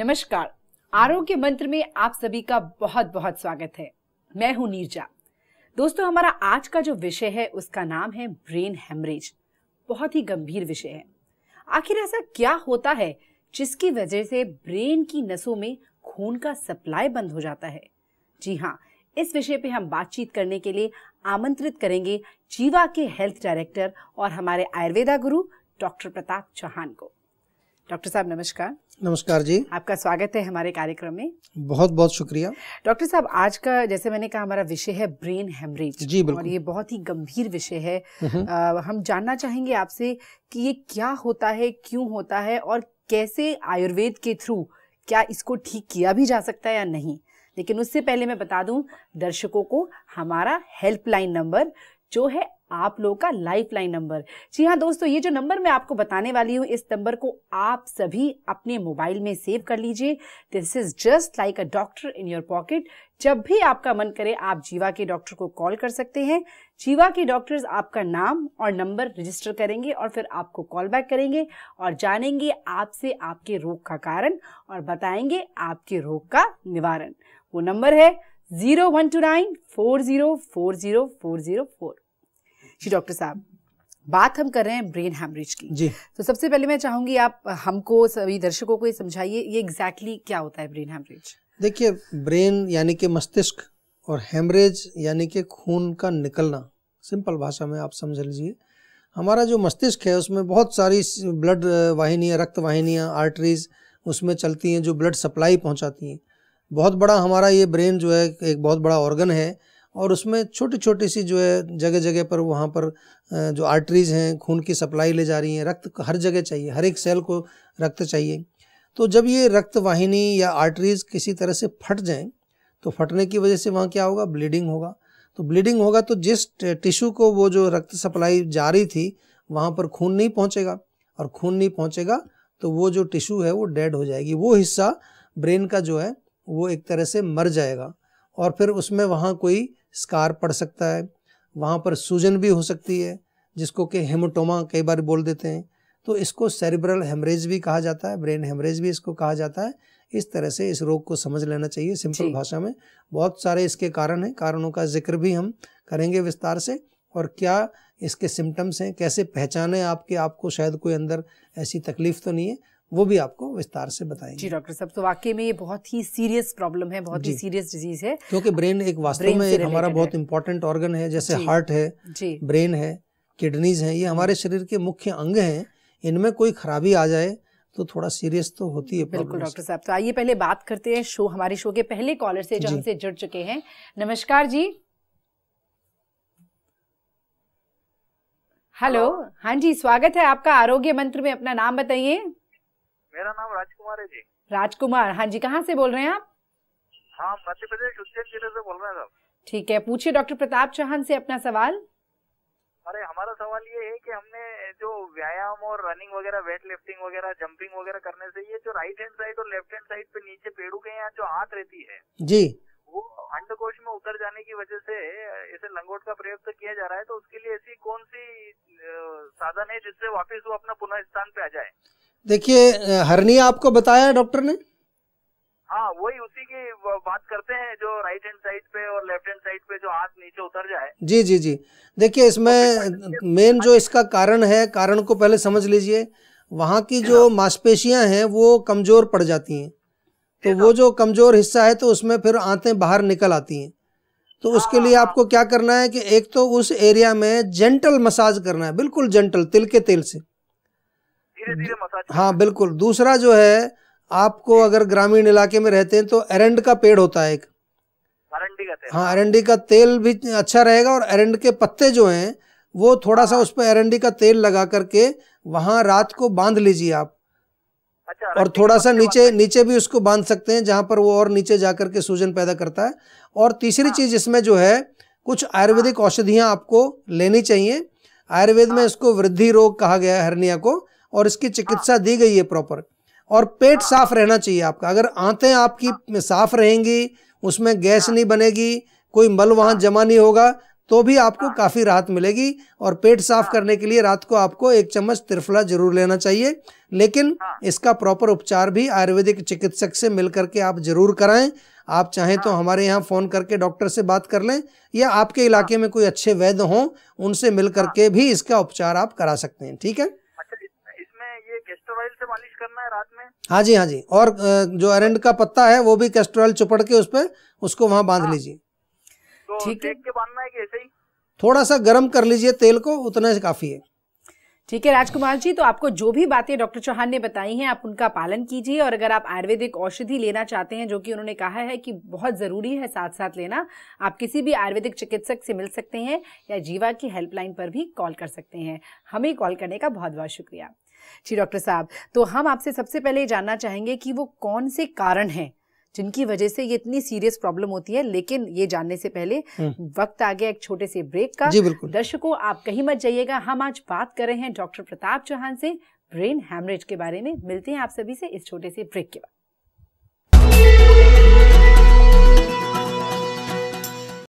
नमस्कार। आरोग्य मंत्र में आप सभी का बहुत बहुत स्वागत है। मैं हूँ नीरजा। दोस्तों, हमारा आज का जो विषय है, उसका नाम है ब्रेन हेमरेज। बहुत ही गंभीर विषय है। आखिर ऐसा क्या होता है, जिसकी वजह से ब्रेन की नसों में खून का सप्लाई बंद हो जाता है? जी हाँ इस विषय पे हम बातचीत करने के लिए आमंत्रित करेंगे जीवा के हेल्थ डायरेक्टर और हमारे आयुर्वेदा गुरु डॉक्टर प्रताप चौहान को। डॉक्टर साहब नमस्कार। नमस्कार जी। आपका स्वागत है हमारे कार्यक्रम में। बहुत बहुत शुक्रिया। डॉक्टर साहब आज का जैसे मैंने कहा हमारा विषय है ब्रेन हेमरेज। जी, बिल्कुल। और ये बहुत ही गंभीर विषय है। आ, हम जानना चाहेंगे आपसे कि ये क्या होता है क्यों होता है और कैसे आयुर्वेद के थ्रू क्या इसको ठीक किया भी जा सकता है या नहीं। लेकिन उससे पहले मैं बता दूँ दर्शकों को हमारा हेल्पलाइन नंबर जो है आप लोगों का लाइफ लाइन नंबर जी हाँ दोस्तों, ये जो नंबर मैं आपको बताने वाली हूँ, इस नंबर को आप सभी अपने मोबाइल में सेव कर लीजिए। This is just like a doctor in your pocket जब भी आपका मन करे, आप जीवा के डॉक्टर को कॉल कर सकते हैं। जीवा के डॉक्टर्स आपका नाम और नंबर रजिस्टर करेंगे और फिर आपको कॉल बैक करेंगे और जानेंगे आपसे आपके रोग का कारण और बताएँगे आपके रोग का निवारण। वो नंबर है zero one two nine four zero four zero four zero four जी डॉक्टर साहब बात हम कर रहे हैं ब्रेन हैमरेज की। जी। तो सबसे पहले मैं चाहूँगी आप हमको सभी दर्शकों को ये समझाइए ये एग्जैक्टली exactly क्या होता है ब्रेन हैमरेज देखिए ब्रेन यानी कि मस्तिष्क और हेमरेज यानी कि खून का निकलना सिंपल भाषा में आप समझ लीजिए। हमारा जो मस्तिष्क है उसमें बहुत सारी ब्लड वाहिनियाँ रक्त वाहिनियाँ आर्टरीज उसमें चलती हैं जो ब्लड सप्लाई पहुँचाती हैं। बहुत बड़ा हमारा ये ब्रेन जो है एक बहुत बड़ा ऑर्गन है और उसमें छोटी छोटी सी जो है जगह जगह पर वहाँ पर जो आर्टरीज हैं, खून की सप्लाई ले जा रही हैं, रक्त हर जगह चाहिए, हर एक सेल को रक्त चाहिए। तो जब ये रक्त वाहिनी या आर्टरीज किसी तरह से फट जाएँ तो फटने की वजह से वहाँ क्या होगा? ब्लीडिंग होगा। तो ब्लीडिंग होगा तो जिस टिश्यू को वो जो रक्त सप्लाई जा रही थी, वहाँ पर खून नहीं पहुँचेगा। और खून नहीं पहुँचेगा तो वो जो टिश्यू है वो डेड हो जाएगी। वो हिस्सा ब्रेन का जो है, वो एक तरह से मर जाएगा। और फिर उसमें वहाँ कोई स्कार पड़ सकता है। वहाँ पर सूजन भी हो सकती है जिसको कि हेमोटोमा कई बार बोल देते हैं। तो इसको सेरिब्रल हेमरेज भी कहा जाता है ब्रेन हेमरेज भी इसको कहा जाता है। इस तरह से इस रोग को समझ लेना चाहिए सिंपल भाषा में। बहुत सारे इसके कारण हैं कारणों का ज़िक्र भी हम करेंगे विस्तार से। और क्या इसके सिम्टम्स हैं कैसे पहचाने आपके आपको शायद कोई अंदर ऐसी तकलीफ़ तो नहीं है। वो भी आपको विस्तार से बताएँगे। जी डॉक्टर साहब तो वाकई में ये बहुत ही सीरियस प्रॉब्लम है बहुत ही सीरियस डिज़ीज़ है। क्योंकि ब्रेन एक वास्तव में एक हमारा बहुत इंपॉर्टेंट ऑर्गन है जैसे हार्ट है ब्रेन है किडनीज है ये हमारे शरीर के मुख्य अंग हैं। इनमें कोई खराबी आ जाए तो थोड़ा सीरियस तो होती है बिल्कुल डॉक्टर साहब तो आइए पहले बात करते हैं शो हमारे शो के पहले कॉलर से जो हमसे जुड़ चुके हैं। नमस्कार जी। हेलो हाँ जी स्वागत है आपका आरोग्य मंत्र में अपना नाम बताइए। मेरा नाम राजकुमार है जी। राजकुमार हाँ जी कहाँ से बोल रहे हैं आप? हाँ मध्य प्रदेश उज्जैन ज़िले से बोल रहे हैं साहब ठीक है पूछिए डॉक्टर प्रताप चौहान से अपना सवाल। अरे हमारा सवाल ये है कि हमने जो व्यायाम और रनिंग वगैरह वेट लिफ्टिंग वगैरह जंपिंग वगैरह करने से ये जो राइट हैंड साइड और लेफ़्ट हैंड साइड पे नीचे पेड़ों के यहाँ जो हाथ रहती है जी। वो अंडकोश में उतर जाने की वजह से इसे लंगोट का प्रयोग तो किया जा रहा है तो उसके लिए ऐसी कौन सी साधन है जिससे वापस वो अपना पुनः स्थान पे आ जाए? देखिए हरनिया आपको बताया डॉक्टर ने? हाँ वही उसी की बात करते हैं जो राइट हैंड साइड पे और लेफ़्ट हैंड साइड पे जो हाथ नीचे उतर जाए। जी जी जी। देखिए इसमें मेन जो इसका कारण है कारण को पहले समझ लीजिए। वहाँ की जो मांसपेशियाँ हैं वो कमज़ोर पड़ जाती हैं। तो वो जो कमज़ोर हिस्सा है तो उसमें फिर आंतें बाहर निकल आती हैं। तो उसके हाँ, लिए हाँ, आपको क्या करना है कि एक तो उस एरिया में जेंटल मसाज करना है बिल्कुल जेंटल तिल के तेल से। धीरे धीरे मसाज हाँ बिल्कुल। दूसरा जो है आपको अगर ग्रामीण इलाके में रहते हैं तो एरेंड का पेड़ होता है एक। अरंडी का तेल। हाँ एरंडी का तेल भी अच्छा रहेगा और एरंड के पत्ते जो हैं वो थोड़ा सा हाँ। उस पर एरंडी का तेल लगा करके वहाँ रात को बाँध लीजिए आप। अच्छा और थोड़ा सा नीचे नीचे भी उसको बाँध सकते हैं जहाँ पर वो और नीचे जा करके सूजन पैदा करता है। और तीसरी हाँ। चीज़ इसमें जो है कुछ आयुर्वेदिक हाँ। औषधियाँ आपको लेनी चाहिए। आयुर्वेद में इसको वृद्धि रोग कहा गया है हरनिया को। और इसकी चिकित्सा दी गई है प्रॉपर और पेट साफ़ रहना चाहिए आपका। अगर आंतें आपकी साफ़ रहेंगी उसमें गैस नहीं बनेगी कोई मल वहाँ जमा नहीं होगा तो भी आपको हाँ। काफ़ी राहत मिलेगी। और पेट साफ़ हाँ। करने के लिए रात को आपको एक चम्मच त्रिफला ज़रूर लेना चाहिए। लेकिन हाँ। इसका प्रॉपर उपचार भी आयुर्वेदिक चिकित्सक से मिल करके आप ज़रूर कराएँ। आप चाहें तो हाँ। हमारे यहाँ फ़ोन करके डॉक्टर से बात कर लें या आपके इलाके में कोई अच्छे वैद्य हों उनसे मिल करके भी इसका उपचार आप करा सकते हैं। ठीक है अच्छा इस- इसमें ये कैस्टर ऑयल से मालिश करना है रात में। हाँ जी हाँ जी। और जो अरेंड का पत्ता है वो भी कैस्ट्रॉल चुपड़ के उस पर उसको वहाँ बाँध हाँ। लीजिए। तो ठीक है। के बांधना है कि ऐसे ही। थोड़ा सा गर्म कर लीजिए तेल को उतना से काफ़ी है। ठीक है राजकुमार जी तो आपको जो भी बातें डॉक्टर चौहान ने बताई हैं आप उनका पालन कीजिए। और अगर आप आयुर्वेदिक औषधि लेना चाहते हैं जो कि उन्होंने कहा है कि बहुत ज़रूरी है साथ साथ लेना आप किसी भी आयुर्वेदिक चिकित्सक से मिल सकते हैं या जीवा की हेल्पलाइन पर भी कॉल कर सकते हैं। हमें कॉल करने का बहुत बहुत शुक्रिया। जी डॉक्टर साहब। तो हम आपसे सबसे पहले जानना चाहेंगे कि वो कौन से कारण हैं जिनकी वजह से ये इतनी सीरियस प्रॉब्लम होती है लेकिन ये जानने से पहले हम्म। वक्त आ गया एक छोटे से ब्रेक का। जी बिल्कुल। दर्शकों आप कहीं मत जाइएगा। हम आज बात कर रहे हैं डॉक्टर प्रताप चौहान से ब्रेन हैमरेज के बारे में। मिलते हैं आप सभी से इस छोटे से ब्रेक के बाद।